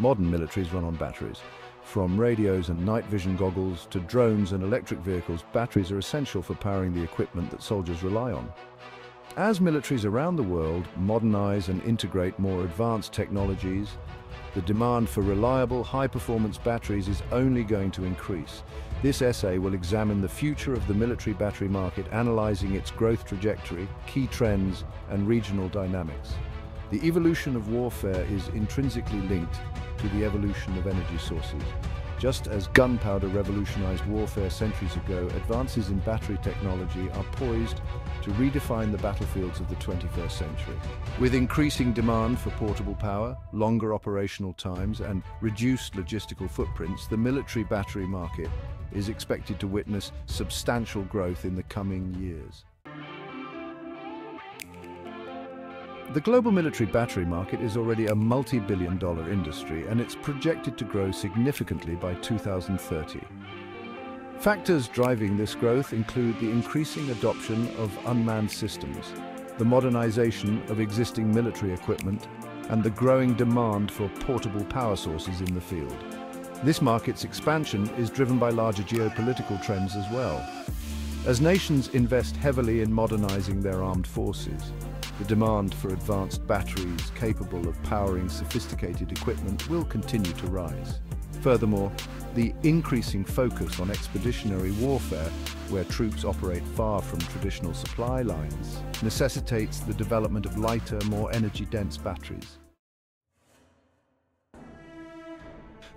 Modern militaries run on batteries. From radios and night vision goggles to drones and electric vehicles, batteries are essential for powering the equipment that soldiers rely on. As militaries around the world modernize and integrate more advanced technologies, the demand for reliable, high-performance batteries is only going to increase. This essay will examine the future of the military battery market, analyzing its growth trajectory, key trends, and regional dynamics. The evolution of warfare is intrinsically linked to the evolution of energy sources. Just as gunpowder revolutionized warfare centuries ago, advances in battery technology are poised to redefine the battlefields of the 21st century. With increasing demand for portable power, longer operational times and reduced logistical footprints, the military battery market is expected to witness substantial growth in the coming years. The global military battery market is already a multi-billion dollar industry and it's projected to grow significantly by 2030. Factors driving this growth include the increasing adoption of unmanned systems, the modernization of existing military equipment, and the growing demand for portable power sources in the field. This market's expansion is driven by larger geopolitical trends as well. As nations invest heavily in modernizing their armed forces, the demand for advanced batteries capable of powering sophisticated equipment will continue to rise. Furthermore, the increasing focus on expeditionary warfare, where troops operate far from traditional supply lines, necessitates the development of lighter, more energy-dense batteries.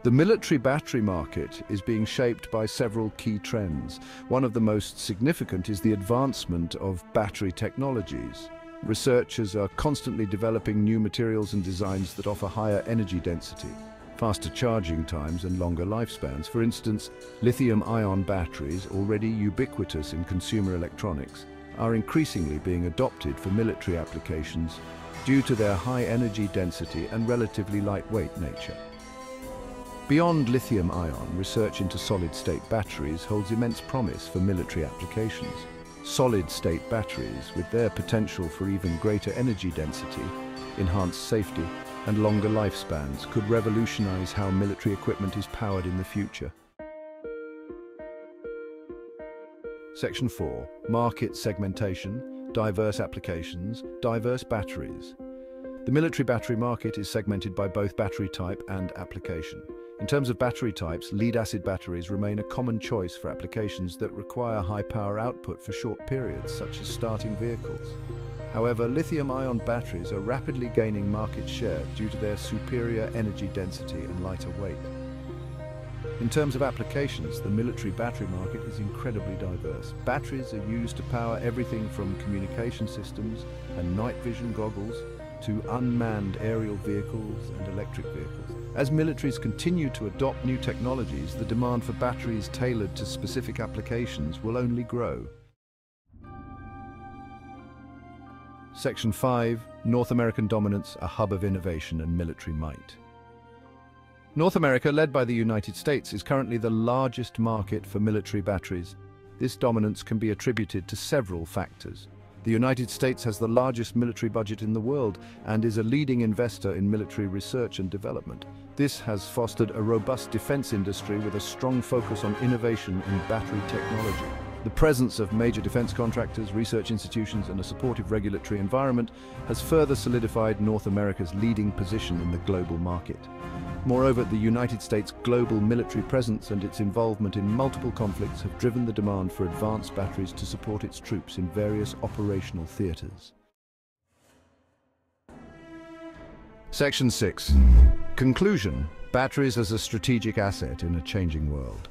The military battery market is being shaped by several key trends. One of the most significant is the advancement of battery technologies. Researchers are constantly developing new materials and designs that offer higher energy density, faster charging times and longer lifespans. For instance, lithium-ion batteries, already ubiquitous in consumer electronics, are increasingly being adopted for military applications due to their high energy density and relatively lightweight nature. Beyond lithium-ion, research into solid-state batteries holds immense promise for military applications. Solid-state batteries, with their potential for even greater energy density, enhanced safety, and longer lifespans, could revolutionize how military equipment is powered in the future. Section 4. Market segmentation, diverse applications, diverse batteries. The military battery market is segmented by both battery type and application. In terms of battery types, lead-acid batteries remain a common choice for applications that require high power output for short periods, such as starting vehicles. However, lithium-ion batteries are rapidly gaining market share due to their superior energy density and lighter weight. In terms of applications, the military battery market is incredibly diverse. Batteries are used to power everything from communication systems and night vision goggles to unmanned aerial vehicles and electric vehicles. As militaries continue to adopt new technologies, the demand for batteries tailored to specific applications will only grow. Section 5, North American Dominance, a hub of innovation and military might. North America, led by the United States, is currently the largest market for military batteries. This dominance can be attributed to several factors. The United States has the largest military budget in the world and is a leading investor in military research and development. This has fostered a robust defense industry with a strong focus on innovation in battery technology. The presence of major defense contractors, research institutions and a supportive regulatory environment has further solidified North America's leading position in the global market. Moreover, the United States' global military presence and its involvement in multiple conflicts have driven the demand for advanced batteries to support its troops in various operational theatres. Section 6. Conclusion. Batteries as a strategic asset in a changing world.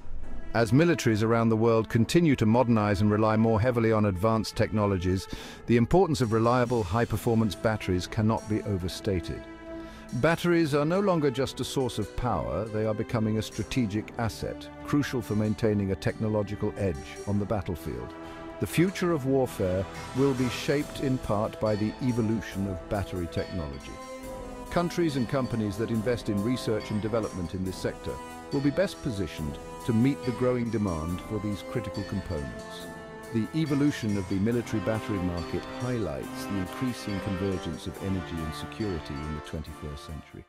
As militaries around the world continue to modernize and rely more heavily on advanced technologies, the importance of reliable, high-performance batteries cannot be overstated. Batteries are no longer just a source of power, they are becoming a strategic asset, crucial for maintaining a technological edge on the battlefield. The future of warfare will be shaped in part by the evolution of battery technology. Countries and companies that invest in research and development in this sector will be best positioned to meet the growing demand for these critical components. The evolution of the military battery market highlights the increasing convergence of energy and security in the 21st century.